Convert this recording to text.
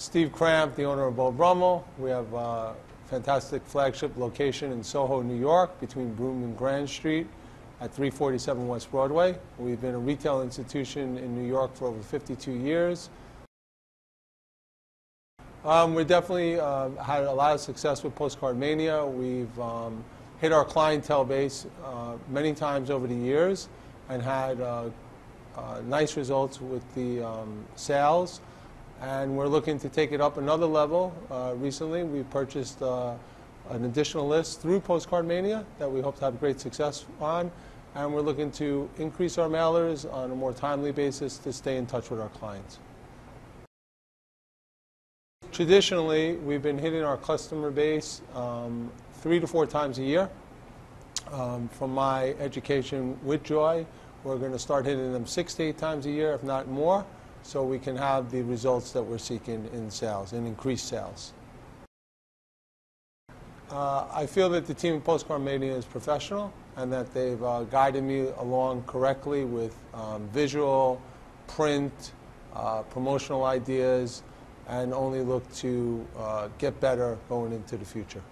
Steve Cramp, the owner of Beau Brummel. We have a fantastic flagship location in Soho, New York, between Broome and Grand Street at 347 West Broadway. We've been a retail institution in New York for over 52 years. Um, we definitely uh, had a lot of success with PostcardMania. We've um, hit our clientele base uh, many times over the years and had uh, uh, nice results with the um, sales. And we're looking to take it up another level. Uh, recently, we purchased uh, an additional list through PostcardMania that we hope to have great success on. And we're looking to increase our mailers on a more timely basis to stay in touch with our clients. Traditionally, we've been hitting our customer base um, three to four times a year. Um, from my education with Joy, we're going to start hitting them six to eight times a year, if not more, so we can have the results that we're seeking in sales and increased sales. Uh, I feel that the team at PostcardMania is professional and that they've uh, guided me along correctly with um, visual, print, uh, promotional ideas, and only look to uh, get better going into the future.